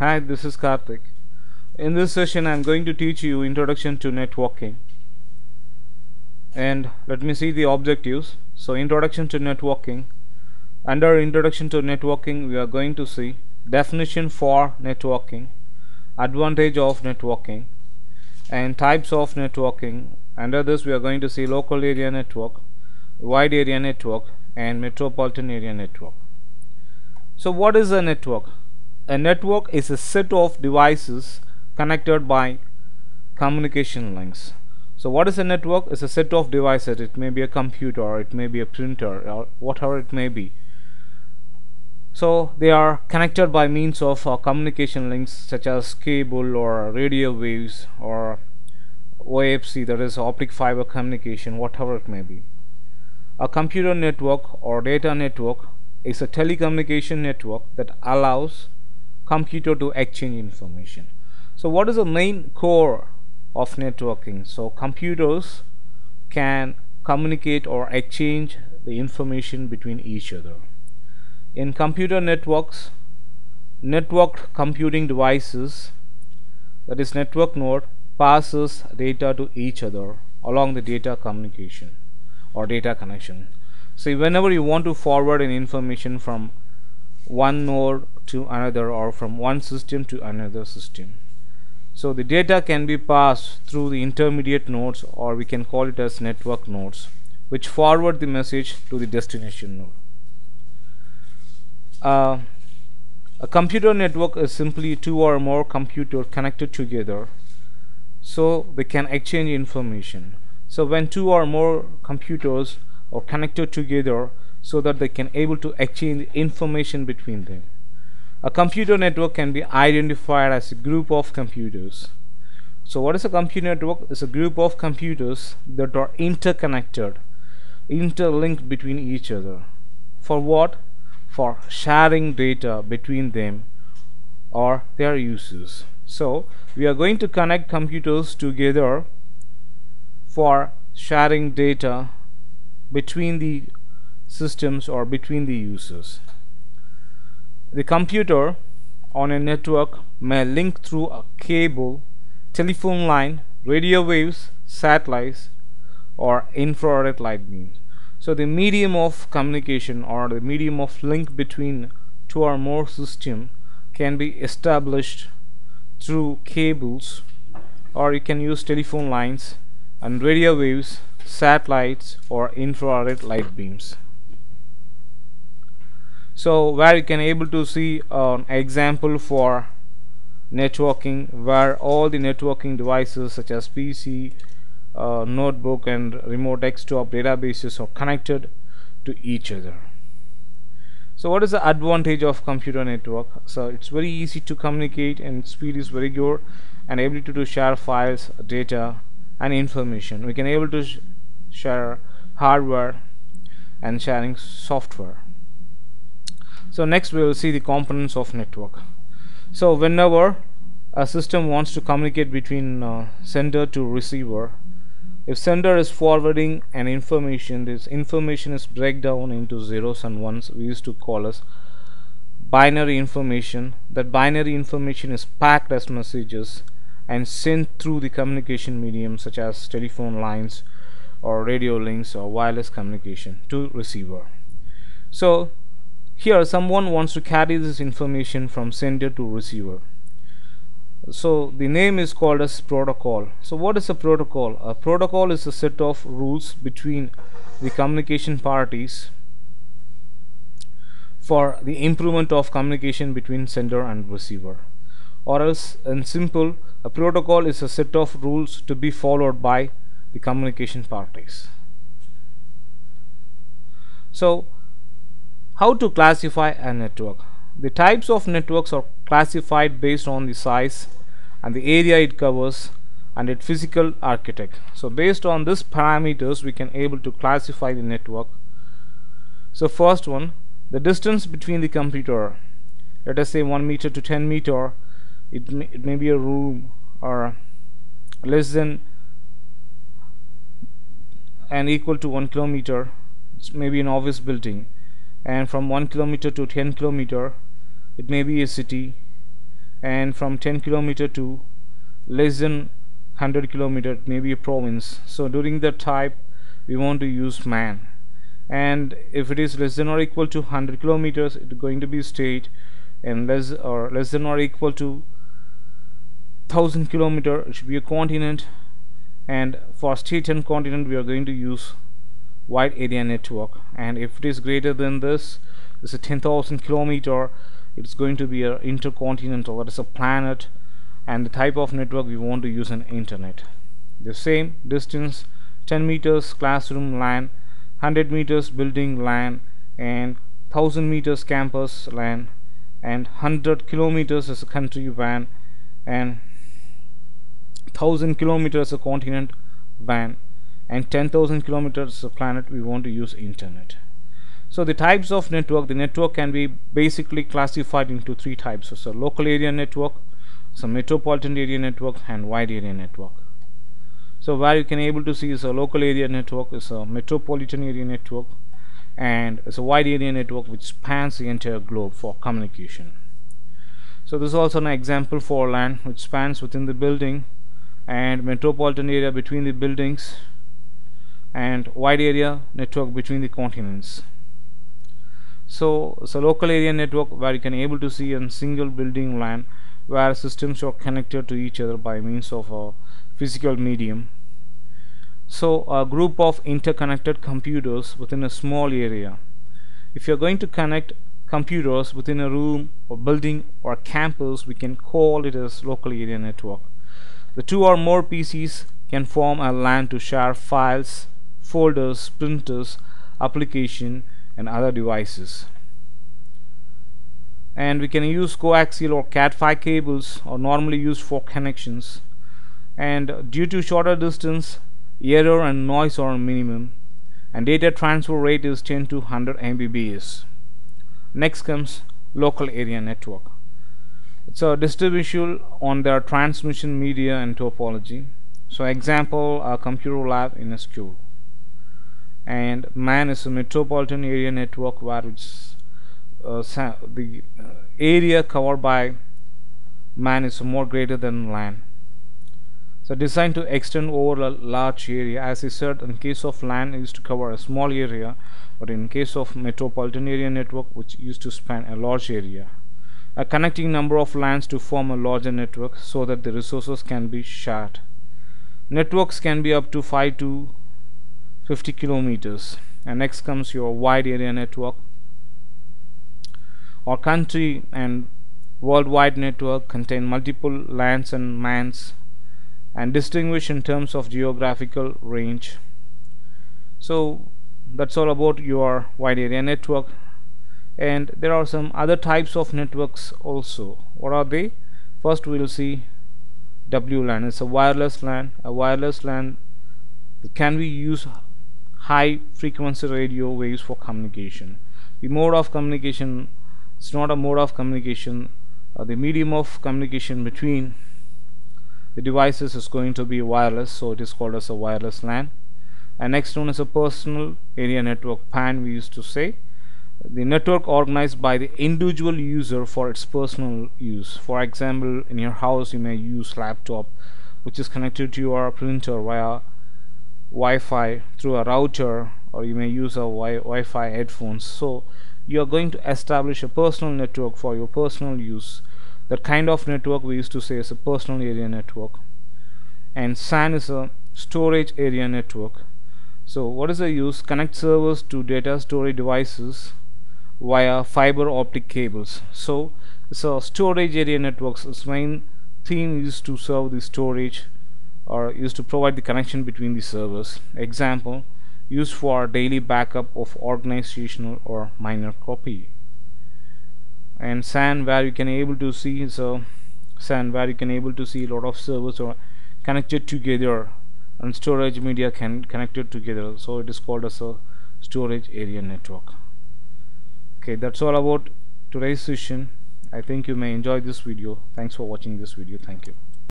Hi, this is Karthik. In this session, I'm going to teach you Introduction to Networking. And let me see the objectives. So, Introduction to Networking. Under Introduction to Networking, we are going to see definition for networking, advantage of networking, and types of networking. Under this, we are going to see local area network, wide area network, and metropolitan area network. So, what is a network? A network is a set of devices connected by communication links. So, what is a network? It's a set of devices. It may be a computer, it may be a printer, or whatever it may be. So, they are connected by means of uh, communication links such as cable or radio waves or OFC, that is optic fiber communication, whatever it may be. A computer network or data network is a telecommunication network that allows computer to exchange information. So what is the main core of networking? So computers can communicate or exchange the information between each other. In computer networks, networked computing devices that is network node passes data to each other along the data communication or data connection. So whenever you want to forward an information from one node to another or from one system to another system. So the data can be passed through the intermediate nodes or we can call it as network nodes which forward the message to the destination node. Uh, a computer network is simply two or more computers connected together so they can exchange information. So when two or more computers are connected together so that they can able to exchange information between them. A computer network can be identified as a group of computers. So what is a computer network? It's a group of computers that are interconnected, interlinked between each other. For what? For sharing data between them or their users. So we are going to connect computers together for sharing data between the systems or between the users. The computer on a network may link through a cable, telephone line, radio waves, satellites, or infrared light beams. So the medium of communication or the medium of link between two or more systems can be established through cables or you can use telephone lines and radio waves, satellites or infrared light beams so where you can able to see an example for networking where all the networking devices such as PC uh, notebook and remote desktop databases are connected to each other. So what is the advantage of computer network? So it's very easy to communicate and speed is very good and ability to share files data and information. We can able to sh share hardware and sharing software so next we will see the components of network. So whenever a system wants to communicate between uh, sender to receiver if sender is forwarding an information this information is break down into zeros and ones we used to call as binary information. That binary information is packed as messages and sent through the communication medium such as telephone lines or radio links or wireless communication to receiver. So here someone wants to carry this information from sender to receiver. So the name is called as protocol. So what is a protocol? A protocol is a set of rules between the communication parties for the improvement of communication between sender and receiver. Or else in simple a protocol is a set of rules to be followed by the communication parties. So how to classify a network? The types of networks are classified based on the size and the area it covers and its physical architect. So based on these parameters we can able to classify the network. So first one the distance between the computer let us say 1 meter to 10 meter it may, it may be a room or less than and equal to 1 kilometer it's maybe an office building and from 1 kilometer to 10 kilometer it may be a city and from 10 kilometer to less than 100 kilometer it may be a province. So during that type we want to use MAN. And if it is less than or equal to 100 kilometers it's going to be state and less or less than or equal to 1000 kilometer it should be a continent. And for state and continent we are going to use wide area network. And if it is greater than this it's a 10,000 kilometer. It's going to be a intercontinental that is a planet and the type of network we want to use an internet. The same distance 10 meters classroom LAN 100 meters building LAN and 1000 meters campus LAN and 100 kilometers as a country WAN and 1000 kilometers a continent WAN and 10,000 kilometers of planet we want to use internet. So the types of network the network can be basically classified into three types. So local area network some metropolitan area network and wide area network. So where you can able to see is a local area network is a metropolitan area network and it's a wide area network which spans the entire globe for communication. So this is also an example for LAN which spans within the building and metropolitan area between the buildings and wide area network between the continents. So it's a local area network where you can able to see a single building LAN where systems are connected to each other by means of a physical medium. So a group of interconnected computers within a small area. If you're going to connect computers within a room or building or campus we can call it as local area network. The two or more PCs can form a LAN to share files folders printers application and other devices. And we can use coaxial or cat5 cables are normally used for connections. And due to shorter distance error and noise are minimum and data transfer rate is 10 to 100 Mbps. Next comes local area network. It's a distribution on their transmission media and topology. So example a computer lab in a school and MAN is a metropolitan area network where it's uh, the uh, area covered by MAN is more greater than LAN so designed to extend over a large area as I said in case of LAN used to cover a small area but in case of metropolitan area network which used to span a large area. A connecting number of LANs to form a larger network so that the resources can be shared. Networks can be up to 5 to 50 kilometers. And next comes your wide area network. Or country and worldwide network contain multiple LANs and MANs and distinguish in terms of geographical range. So that's all about your wide area network. And there are some other types of networks also. What are they? First we'll see WLAN it's a wireless LAN. A wireless LAN can be used high frequency radio waves for communication. The mode of communication it's not a mode of communication uh, the medium of communication between the devices is going to be wireless so it is called as a wireless LAN. And next one is a personal area network PAN we used to say. The network organized by the individual user for its personal use. For example in your house you may use laptop which is connected to your printer via Wi-Fi through a router or you may use a Wi-Fi headphones. So you are going to establish a personal network for your personal use. That kind of network we used to say is a personal area network. And SAN is a storage area network. So what is the use? Connect servers to data storage devices via fiber optic cables. So so storage area networks its main theme is to serve the storage or used to provide the connection between the servers. Example used for daily backup of organizational or minor copy. And SAN where you can able to see so SAN where you can able to see a lot of servers are connected together and storage media can connected together. So it is called as a storage area network. Okay that's all about today's session. I think you may enjoy this video. Thanks for watching this video. Thank you